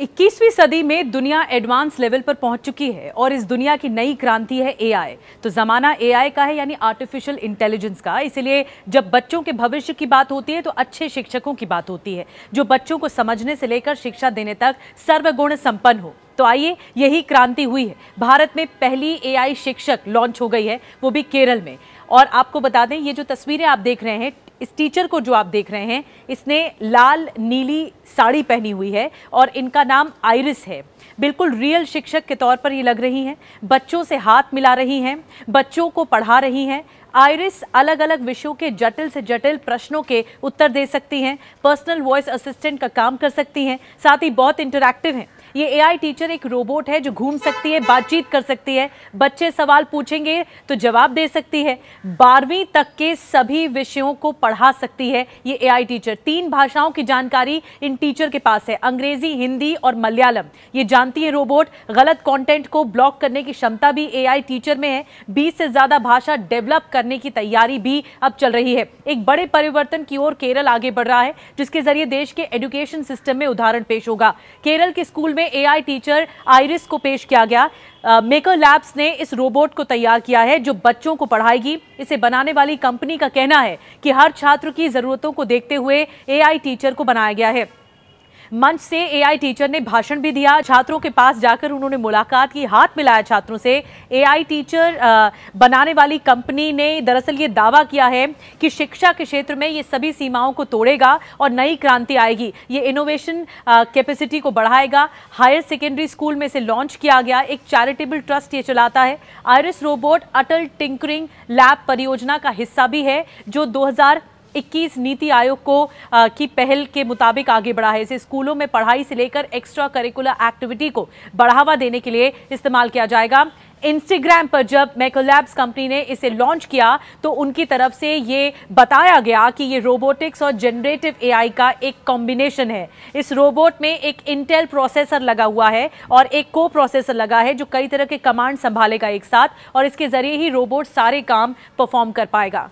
21वीं सदी में दुनिया एडवांस लेवल पर पहुँच चुकी है और इस दुनिया की नई क्रांति है एआई तो जमाना एआई का है, यानी आर्टिफिशियल इंटेलिजेंस का। इसलिए जब बच्चों के भविष्य की बात होती है तो अच्छे शिक्षकों की बात होती है, जो बच्चों को समझने से लेकर शिक्षा देने तक सर्वगुण संपन्न हो। तो आइए, यही क्रांति हुई है। भारत में पहली एआई शिक्षक लॉन्च हो गई है, वो भी केरल में। और आपको बता दें, ये जो तस्वीरें आप देख रहे हैं, इस टीचर को जो आप देख रहे हैं, इसने लाल, नीली साड़ी पहनी हुई है और इनका नाम आयरिस है। बिल्कुल रियल शिक्षक के तौर पर ये लग रही हैं। बच्चों से हाथ मिला रही हैं, बच्चों को पढ़ा रही हैं। आयरिस अलग अलग विषयों के जटिल से जटिल प्रश्नों के उत्तर दे सकती हैं पर्सनल वॉइस असिस्टेंट का काम कर सकती हैं, साथ ही बहुत इंटरैक्टिव हैं। ये एआई टीचर एक रोबोट है जो घूम सकती है, बातचीत कर सकती है, बच्चे सवाल पूछेंगे तो जवाब दे सकती है, बारहवीं तक के सभी विषयों को पढ़ा सकती है ये एआई टीचर तीन भाषाओं की जानकारी इन टीचर के पास है, अंग्रेज़ी, हिंदी और मलयालम। ये जानती है रोबोट गलत कंटेंट को ब्लॉक करने की क्षमता भी एआई टीचर में है, बीस से ज़्यादा भाषा डेवलप करने की तैयारी भी अब चल रही है। एक बड़े परिवर्तन की ओर केरल आगे बढ़ रहा है, जिसके ज़रिए देश के एजुकेशन सिस्टम में उदाहरण पेश होगा। केरल के स्कूल में में एआई टीचर आइरिस को पेश किया गया। मेकर लैब्स ने इस रोबोट को तैयार किया है जो बच्चों को पढ़ाएगी। इसे बनाने वाली कंपनी का कहना है कि हर छात्र की जरूरतों को देखते हुए एआई टीचर को बनाया गया है। मंच से एआई टीचर ने भाषण भी दिया। छात्रों के पास जाकर उन्होंने मुलाकात की, हाथ मिलाया छात्रों से। एआई टीचर बनाने वाली कंपनी ने दरअसल ये दावा किया है कि शिक्षा के क्षेत्र में ये सभी सीमाओं को तोड़ेगा और नई क्रांति आएगी। ये इनोवेशन कैपेसिटी को बढ़ाएगा। हायर सेकेंडरी स्कूल में से लॉन्च किया गया। एक चैरिटेबल ट्रस्ट ये चलाता है। Iris robot Atal tinkering lab परियोजना का हिस्सा भी है, जो 2000 इक्कीस नीति आयोग को आ, की पहल के मुताबिक आगे बढ़ा है। इसे स्कूलों में पढ़ाई से लेकर एक्स्ट्रा करिकुलर एक्टिविटी को बढ़ावा देने के लिए इस्तेमाल किया जाएगा। इंस्टाग्राम पर जब मैकोलैब्स कंपनी ने इसे लॉन्च किया तो उनकी तरफ़ से ये बताया गया कि ये रोबोटिक्स और जनरेटिव एआई का एक कॉम्बिनेशन है। इस रोबोट में एक इंटेल प्रोसेसर लगा हुआ है और एक को प्रोसेसर लगा है जो कई तरह के कमांड संभालेगा एक साथ और इसके ज़रिए ही रोबोट सारे काम परफॉर्म कर पाएगा।